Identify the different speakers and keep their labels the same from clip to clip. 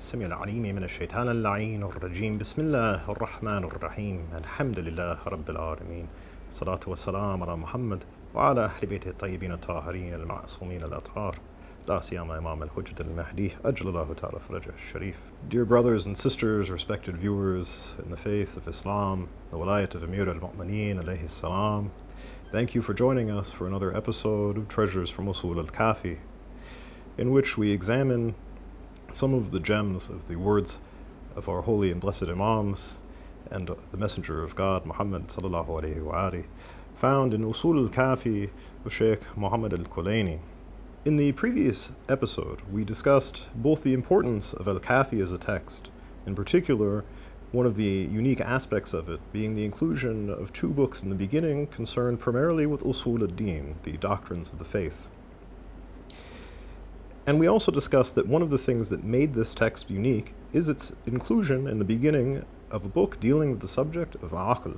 Speaker 1: السميع العليم من الشيطان اللعين الرجيم بسم الله الرحمن الرحيم الحمد لله رب العالمين الصلاة والسلام على محمد وعلى أهل بيته الطيبين الطاهرين المعصومين الأطهار لا سيما إمام الحجة المهدي أجل الله تعالى فرجه الشريف Dear brothers and sisters, respected viewers in the faith of Islam, the Walayat of Amir al-Mu'mineen alayhi salam, thank you for joining us for another episode of Treasures from Usul al-Kafi, in which we examine some of the gems of the words of our holy and blessed Imams and the Messenger of God, Muhammad sallallahu alayhi wa alihi, found in Usul al-Kafi of Sheikh Muhammad al-Kulaini. In the previous episode, we discussed both the importance of al-Kafi as a text, in particular, one of the unique aspects of it being the inclusion of two books in the beginning concerned primarily with Usul ad-Din, the doctrines of the faith. And we also discussed that one of the things that made this text unique is its inclusion in the beginning of a book dealing with the subject of aql,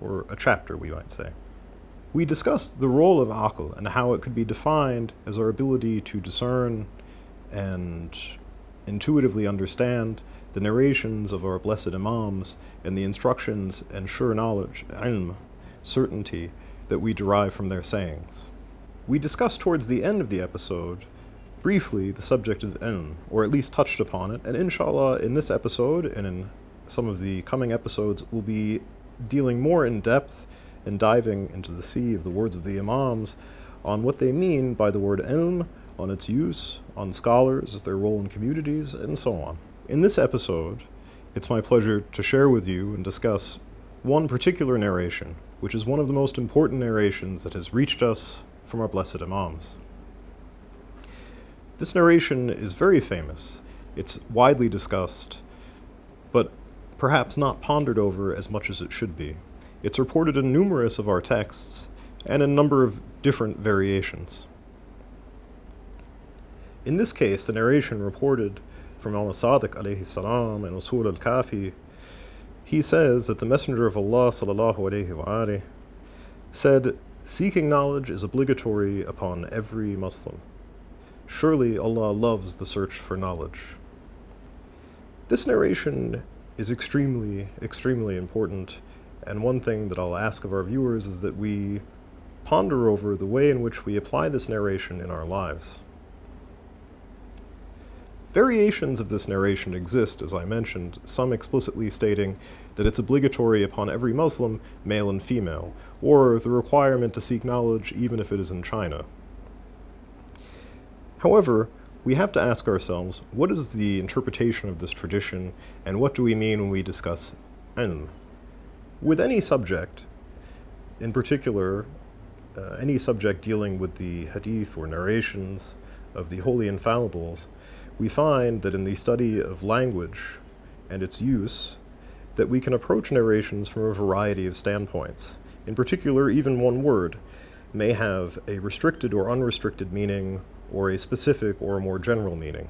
Speaker 1: or a chapter, we might say. We discussed the role of aql and how it could be defined as our ability to discern and intuitively understand the narrations of our blessed Imams and the instructions and sure knowledge, ilm, certainty, that we derive from their sayings. We discussed towards the end of the episode briefly the subject of ilm, or at least touched upon it, and inshallah in this episode and in some of the coming episodes we'll be dealing more in depth and diving into the sea of the words of the Imams on what they mean by the word ilm, on its use, on scholars, their role in communities, and so on. In this episode, it's my pleasure to share with you and discuss one particular narration, which is one of the most important narrations that has reached us from our blessed Imams. This narration is very famous. It's widely discussed, but perhaps not pondered over as much as it should be. It's reported in numerous of our texts and in a number of different variations. In this case, the narration reported from Al Sadiq alayhi salam and Usul al Kafi, he says that the Messenger of Allah sallallahu alayhi wa said, Seeking knowledge is obligatory upon every Muslim. Surely Allah loves the search for knowledge. This narration is extremely, extremely important, and one thing that I'll ask of our viewers is that we ponder over the way in which we apply this narration in our lives. Variations of this narration exist, as I mentioned, some explicitly stating that it's obligatory upon every Muslim, male and female, or the requirement to seek knowledge even if it is in China. However, we have to ask ourselves, what is the interpretation of this tradition, and what do we mean when we discuss ilm? With any subject, in particular, uh, any subject dealing with the hadith or narrations of the Holy Infallibles, we find that in the study of language and its use, that we can approach narrations from a variety of standpoints. In particular, even one word may have a restricted or unrestricted meaning or a specific or more general meaning.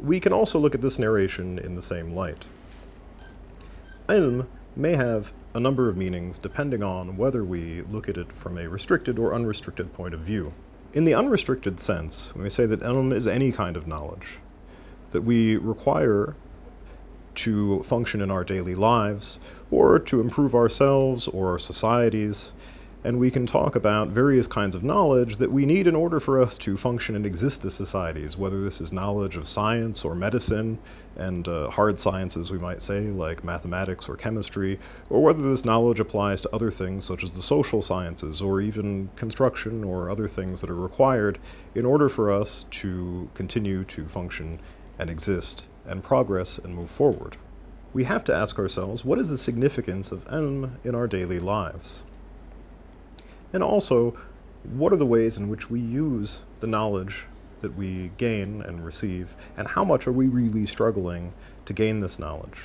Speaker 1: We can also look at this narration in the same light. Ilm may have a number of meanings depending on whether we look at it from a restricted or unrestricted point of view. In the unrestricted sense, we say that ilm is any kind of knowledge that we require to function in our daily lives or to improve ourselves or our societies, and we can talk about various kinds of knowledge that we need in order for us to function and exist as societies, whether this is knowledge of science or medicine and uh, hard sciences, we might say, like mathematics or chemistry, or whether this knowledge applies to other things such as the social sciences or even construction or other things that are required in order for us to continue to function and exist and progress and move forward. We have to ask ourselves what is the significance of ilm in our daily lives? And also, what are the ways in which we use the knowledge that we gain and receive, and how much are we really struggling to gain this knowledge?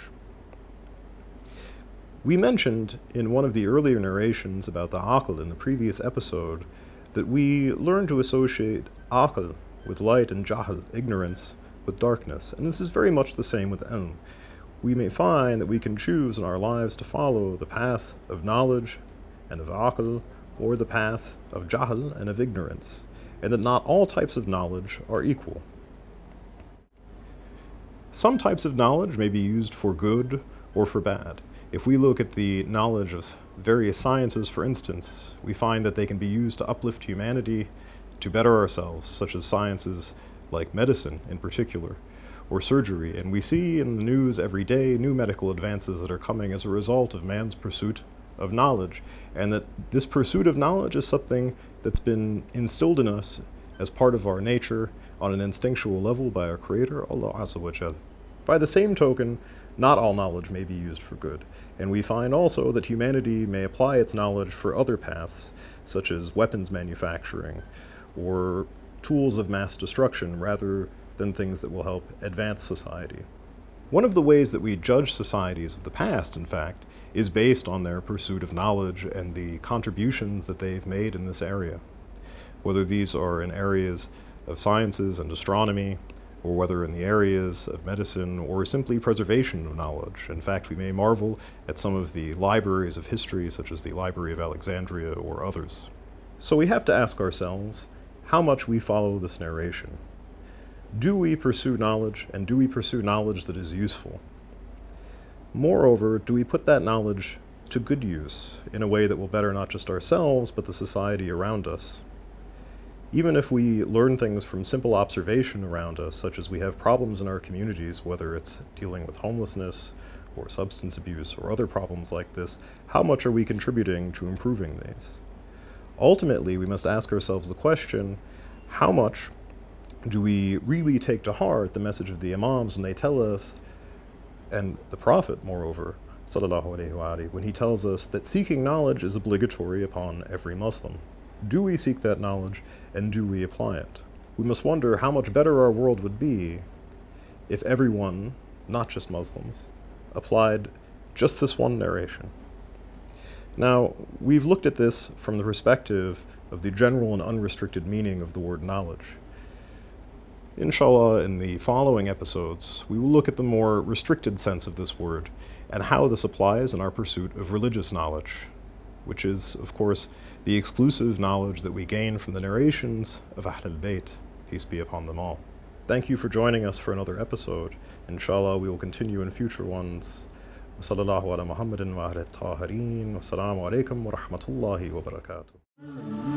Speaker 1: We mentioned in one of the earlier narrations about the aql in the previous episode that we learn to associate aql with light and jahl, ignorance, with darkness, and this is very much the same with ilm. We may find that we can choose in our lives to follow the path of knowledge and of aql, or the path of jahl and of ignorance, and that not all types of knowledge are equal. Some types of knowledge may be used for good or for bad. If we look at the knowledge of various sciences, for instance, we find that they can be used to uplift humanity, to better ourselves, such as sciences like medicine in particular, or surgery. And we see in the news every day new medical advances that are coming as a result of man's pursuit of knowledge, and that this pursuit of knowledge is something that's been instilled in us as part of our nature on an instinctual level by our Creator, Allah Azza wa Jal. By the same token, not all knowledge may be used for good, and we find also that humanity may apply its knowledge for other paths, such as weapons manufacturing or tools of mass destruction, rather than things that will help advance society. One of the ways that we judge societies of the past, in fact, is based on their pursuit of knowledge and the contributions that they've made in this area. Whether these are in areas of sciences and astronomy, or whether in the areas of medicine or simply preservation of knowledge. In fact, we may marvel at some of the libraries of history, such as the Library of Alexandria or others. So we have to ask ourselves how much we follow this narration. Do we pursue knowledge, and do we pursue knowledge that is useful? Moreover, do we put that knowledge to good use in a way that will better not just ourselves, but the society around us? Even if we learn things from simple observation around us, such as we have problems in our communities, whether it's dealing with homelessness or substance abuse or other problems like this, how much are we contributing to improving these? Ultimately, we must ask ourselves the question how much do we really take to heart the message of the Imams when they tell us, and the Prophet, moreover, when he tells us that seeking knowledge is obligatory upon every Muslim? Do we seek that knowledge and do we apply it? We must wonder how much better our world would be if everyone, not just Muslims, applied just this one narration. Now, we've looked at this from the perspective of the general and unrestricted meaning of the word knowledge. Inshallah, in the following episodes, we will look at the more restricted sense of this word and how this applies in our pursuit of religious knowledge, which is, of course, the exclusive knowledge that we gain from the narrations of Ahl al-Bayt, peace be upon them all. Thank you for joining us for another episode. Inshallah, we will continue in future ones. وصلى الله على محمد وعلى الطاهرين والسلام عليكم ورحمة الله وبركاته